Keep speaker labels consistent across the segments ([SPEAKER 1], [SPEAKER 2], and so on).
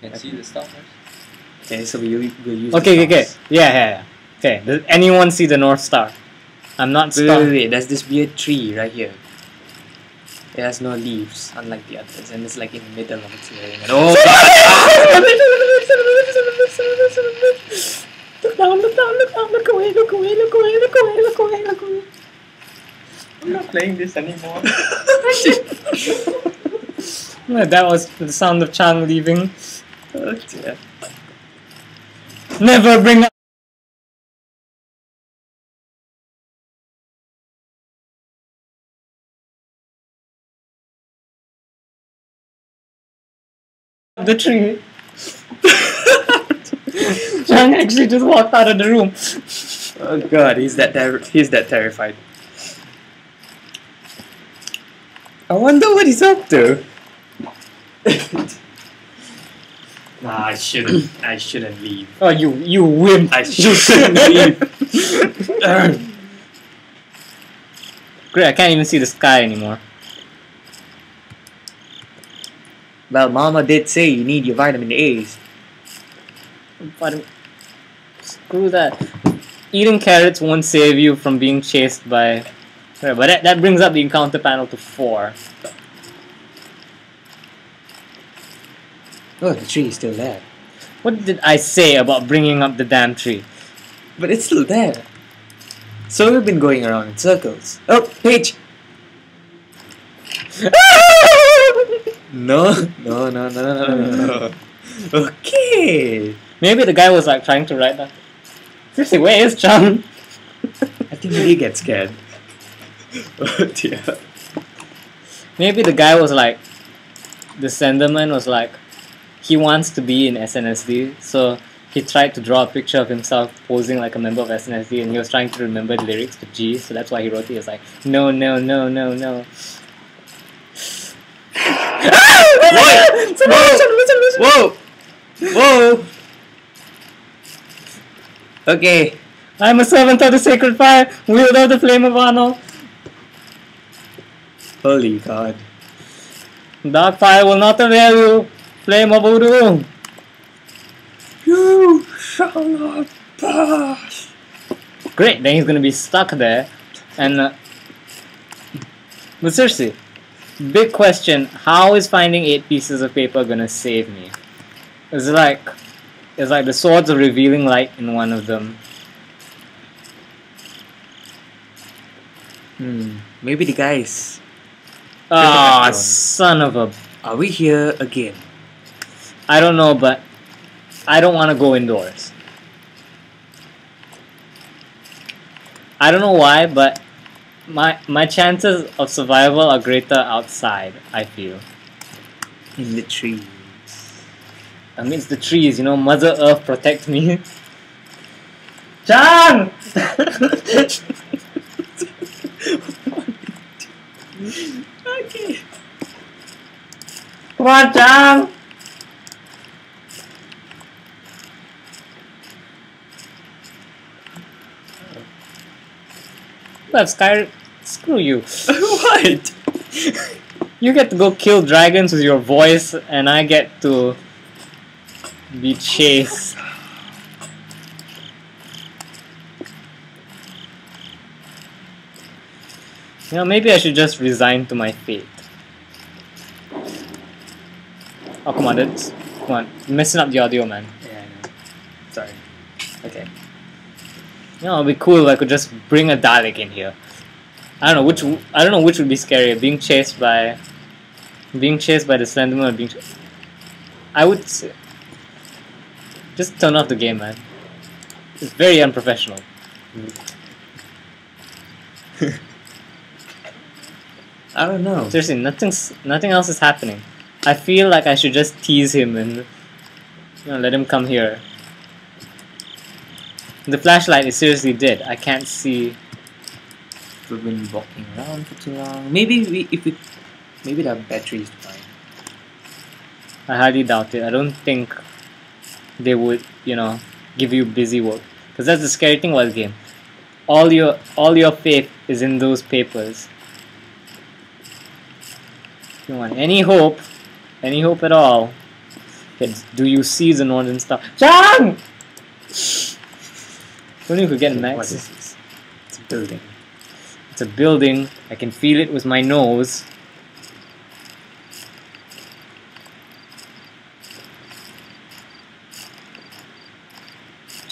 [SPEAKER 1] Can see the stars.
[SPEAKER 2] Okay, so we will we'll use.
[SPEAKER 3] Okay,
[SPEAKER 2] the
[SPEAKER 3] okay, okay. Yeah, yeah, yeah. Okay. Does anyone see the North Star? I'm not
[SPEAKER 2] Wait,
[SPEAKER 3] stuck.
[SPEAKER 2] wait, wait. There's this weird tree right here. It has no leaves, unlike the others, and it's like in the middle of its laying. And oh god!
[SPEAKER 3] Look down, look down, look down, look away, look away, look away, look away, look away, look away.
[SPEAKER 1] I'm not playing this anymore.
[SPEAKER 3] Yeah, that was the sound of Chang leaving.
[SPEAKER 2] Oh dear.
[SPEAKER 3] Never bring up the tree. Chang actually just walked out of the room.
[SPEAKER 2] Oh god, he's that he's that terrified. I wonder what he's up to. nah, I shouldn't. I shouldn't leave.
[SPEAKER 3] Oh, you you wimp!
[SPEAKER 2] I shouldn't leave.
[SPEAKER 3] Great, I can't even see the sky anymore.
[SPEAKER 2] well, Mama did say you need your vitamin A's.
[SPEAKER 3] But screw that. Eating carrots won't save you from being chased by. Right, but that, that brings up the encounter panel to four.
[SPEAKER 2] Oh, the tree is still there.
[SPEAKER 3] What did I say about bringing up the damn tree?
[SPEAKER 2] But it's still there. So we've been going around in circles. Oh, page! No, no, no, no, no, no, no. Okay.
[SPEAKER 3] Maybe the guy was like trying to write that. Seriously, where is Chang?
[SPEAKER 2] I think he get scared. Oh dear.
[SPEAKER 3] Maybe the guy was like, the Slenderman was like, he wants to be in SNSD, so he tried to draw a picture of himself posing like a member of SNSD, and he was trying to remember the lyrics to Gee, so that's why he wrote it. He was like, no, no, no, no, no.
[SPEAKER 2] Oh Whoa! Whoa! Okay.
[SPEAKER 3] I'm a servant of the sacred fire, wielder of the flame of Anor.
[SPEAKER 2] Holy God.
[SPEAKER 3] Dark fire will not avail you, flame of Udûn.
[SPEAKER 2] You shall not pass.
[SPEAKER 3] Great, then he's gonna be stuck there, and. Uh, but seriously, big question: How is finding eight pieces of paper gonna save me? It's like, it's like the swords are revealing light in one of them.
[SPEAKER 2] Hmm. Maybe the guys.
[SPEAKER 3] Ah,
[SPEAKER 2] one.
[SPEAKER 3] son of a!
[SPEAKER 2] Are we here again?
[SPEAKER 3] I don't know, but I don't want to go indoors. I don't know why, but my my chances of survival are greater outside. I feel.
[SPEAKER 2] In the trees.
[SPEAKER 3] Amidst the trees, you know, Mother Earth protect me. Chang!
[SPEAKER 2] okay.
[SPEAKER 3] Come on, Chang! That's Sky. Screw you.
[SPEAKER 2] what?
[SPEAKER 3] You get to go kill dragons with your voice, and I get to be chased. You know, maybe I should just resign to my fate. Oh, come on, that's, come on, You're messing up the audio, man.
[SPEAKER 2] Yeah, I know. Sorry. Okay.
[SPEAKER 3] You know, it'd be cool if I could just bring a Dalek in here. I don't know which I don't know which would be scarier, being chased by being chased by the Slenderman or being I would say, just turn off the game, man. It's very unprofessional.
[SPEAKER 2] I don't know.
[SPEAKER 3] Seriously, nothing's nothing else is happening. I feel like I should just tease him and you know, let him come here. The flashlight is seriously dead. I can't see.
[SPEAKER 2] We've been walking around for too long. Maybe we, if we, maybe the battery is fine.
[SPEAKER 3] I highly doubt it. I don't think they would, you know, give you busy work. Because that's the scary thing about the game. All your all your faith is in those papers. Come on, any hope, any hope at all. Do you see the northern star? Chang! If we get
[SPEAKER 2] What
[SPEAKER 3] max.
[SPEAKER 2] is this? It's a building.
[SPEAKER 3] It's a building. I can feel it with my nose.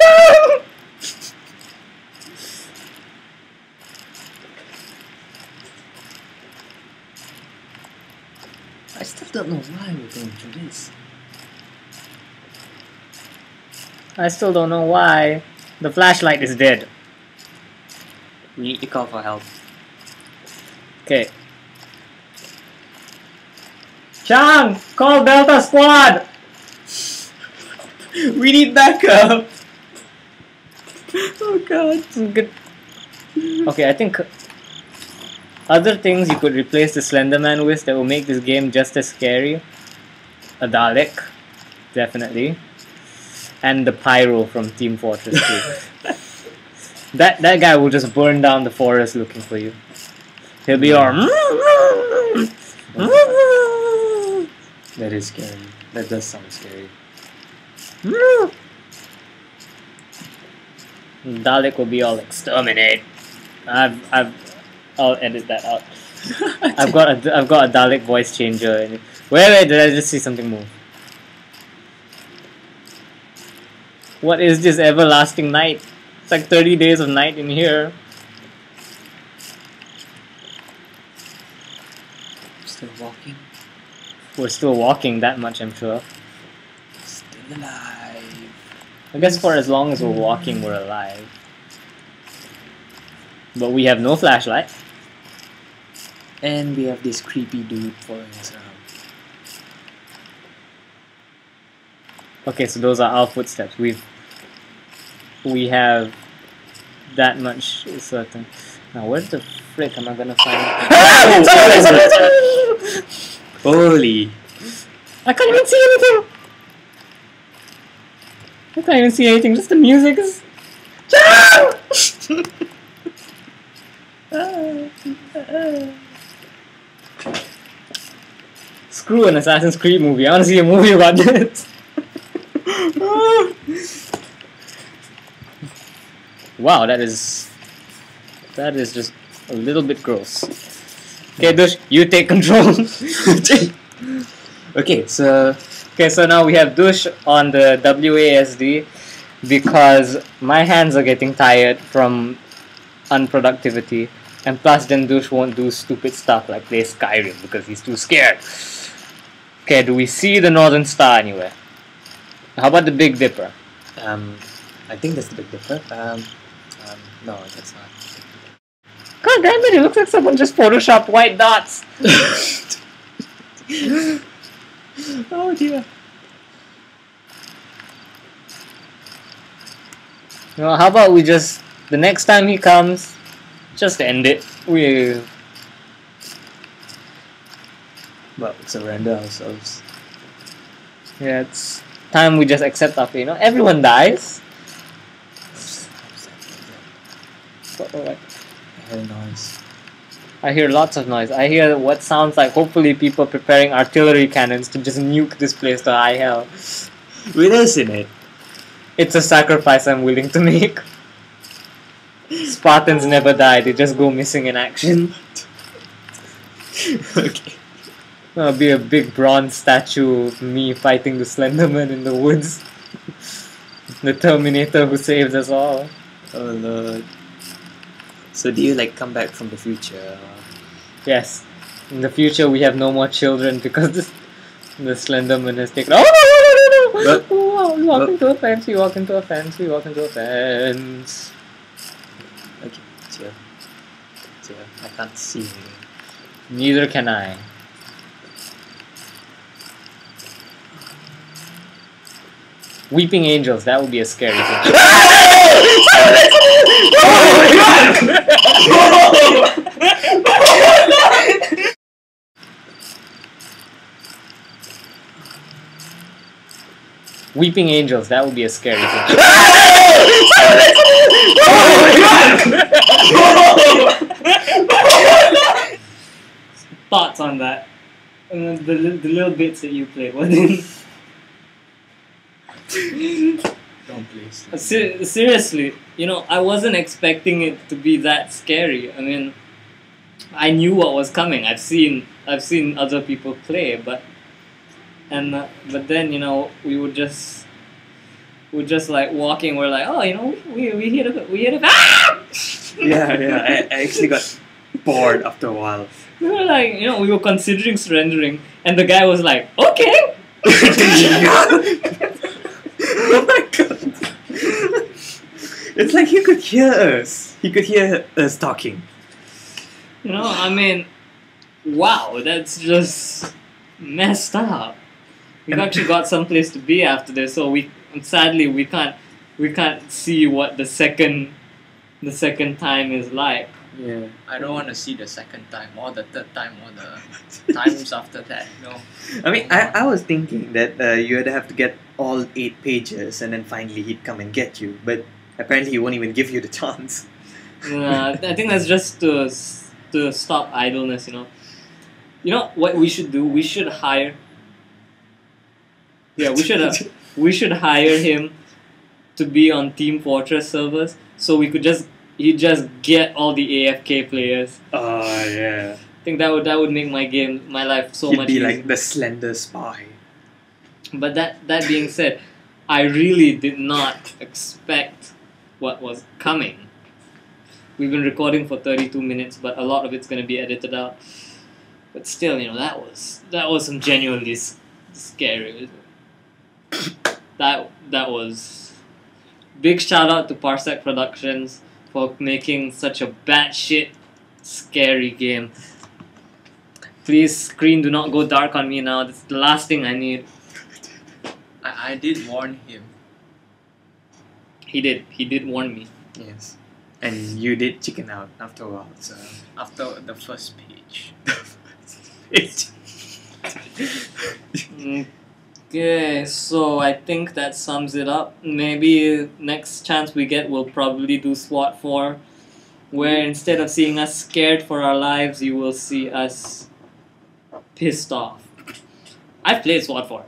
[SPEAKER 2] I still don't know why we're going through this.
[SPEAKER 3] I still don't know why. The flashlight is dead.
[SPEAKER 2] We need to call for help.
[SPEAKER 3] Okay. Chang! Call Delta Squad!
[SPEAKER 2] we need backup! oh god.
[SPEAKER 3] Good. Okay, I think other things you could replace the Slenderman with that will make this game just as scary. A Dalek, definitely, and the Pyro from Team Fortress 2. that that guy will just burn down the forest looking for you. He'll be all.
[SPEAKER 2] That is scary. That does sound scary.
[SPEAKER 3] Dalek will be all exterminate. I've I've I'll edit that out. I've got a I've got a Dalek voice changer. Wait wait did I just see something move? What is this everlasting night? It's like thirty days of night in here.
[SPEAKER 2] Still walking.
[SPEAKER 3] We're still walking that much, I'm sure.
[SPEAKER 2] Still alive.
[SPEAKER 3] I guess for as long as we're walking, we're alive. But we have no flashlight.
[SPEAKER 2] And we have this creepy dude following us around.
[SPEAKER 3] Okay, so those are our footsteps. We've we have that much certain. Now, where the frick am I gonna find?
[SPEAKER 2] Holy!
[SPEAKER 3] I can't even see anything. I can't even see anything. Just the music is. Screw an Assassin's Creed movie. I want to see a movie about this. wow, that is that is just a little bit gross. Okay, Dush, you take control.
[SPEAKER 2] okay, so
[SPEAKER 3] okay, so now we have Dush on the WASD because my hands are getting tired from unproductivity, and plus then Dush won't do stupid stuff like play Skyrim because he's too scared. Okay, do we see the Northern Star anywhere? How about the Big Dipper?
[SPEAKER 2] um, I think that's the Big Dipper. Um, no, that's not.
[SPEAKER 3] God damn it, it looks like someone just photoshopped white dots.
[SPEAKER 2] oh dear.
[SPEAKER 3] You know, how about we just the next time he comes, just end it. We
[SPEAKER 2] Well, surrender ourselves.
[SPEAKER 3] yeah, it's time we just accept our fate. You know, everyone dies. But, alright.
[SPEAKER 2] I hear noise.
[SPEAKER 3] I hear lots of noise. I hear what sounds like hopefully people preparing artillery cannons to just nuke this place to high hell.
[SPEAKER 2] With us in it.
[SPEAKER 3] It's a sacrifice I'm willing to make. Spartans never die, they just go missing in action.
[SPEAKER 2] okay.
[SPEAKER 3] There'll be a big bronze statue of me fighting the Slenderman in the woods. the Terminator who saved us all.
[SPEAKER 2] Oh lord. So do you like come back from the future?
[SPEAKER 3] Yes. In the future, we have no more children because this, the Slenderman has taken. Oh no no no no!
[SPEAKER 2] But-
[SPEAKER 3] Oh, we walk
[SPEAKER 2] but-
[SPEAKER 3] into a fence. We walk into a fence. We walk into a fence.
[SPEAKER 2] Okay, chill. Chill. I can't see anything.
[SPEAKER 3] Neither can I. Weeping angels. That would be a scary thing. Weeping angels. That would be a scary thing. Thoughts on that? And the, the, the little bits that you played. What did
[SPEAKER 1] Don't play
[SPEAKER 3] Uh, Ser- seriously, you know, I wasn't expecting it to be that scary. I mean, I knew what was coming. I've seen I've seen other people play, but and uh, but then you know we would just we're just like walking. We're like, oh, you know, we we hit a we hit a. Ah!
[SPEAKER 2] yeah, yeah. I, I actually got bored after a while.
[SPEAKER 3] We were like, you know, we were considering surrendering, and the guy was like, okay.
[SPEAKER 2] oh my god. It's like he could hear us. He could hear us talking.
[SPEAKER 3] You know, I mean, wow, that's just messed up. We've actually got someplace to be after this, so we sadly we can't we can't see what the second the second time is like.
[SPEAKER 2] Yeah.
[SPEAKER 1] I don't want to see the second time or the third time or the times after that. No.
[SPEAKER 2] I mean, I, I was thinking that uh, you'd have to get all eight pages and then finally he'd come and get you, but apparently he won't even give you the chance.
[SPEAKER 3] Nah, I think that's just to to stop idleness. You know, you know what we should do? We should hire. Yeah, we should uh, we should hire him to be on Team Fortress servers, so we could just he just get all the AFK players.
[SPEAKER 2] Oh, yeah.
[SPEAKER 3] I think that would that would make my game my life so
[SPEAKER 2] he'd
[SPEAKER 3] much
[SPEAKER 2] be
[SPEAKER 3] easier.
[SPEAKER 2] like the slender spy.
[SPEAKER 3] But that that being said, I really did not expect what was coming. We've been recording for 32 minutes, but a lot of it's going to be edited out. But still, you know, that was that was some genuinely scary. That that was big shout out to Parsec Productions for making such a batshit scary game. Please, screen, do not go dark on me now. That's the last thing I need.
[SPEAKER 1] I, I did warn him.
[SPEAKER 3] He did. He did warn me.
[SPEAKER 2] Yes. And you did chicken out after a while, so.
[SPEAKER 1] After the first page.
[SPEAKER 3] Mm, Okay, so I think that sums it up. Maybe next chance we get, we'll probably do SWAT 4, where instead of seeing us scared for our lives, you will see us pissed off. I've played SWAT 4.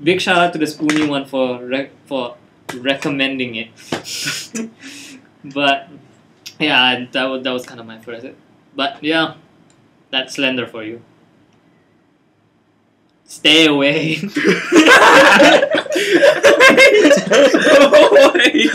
[SPEAKER 3] Big shout out to the Spoonie one for for recommending it. but yeah, that was that was kind of my first. But yeah, that's Slender for you. Stay away.
[SPEAKER 2] oh, wait.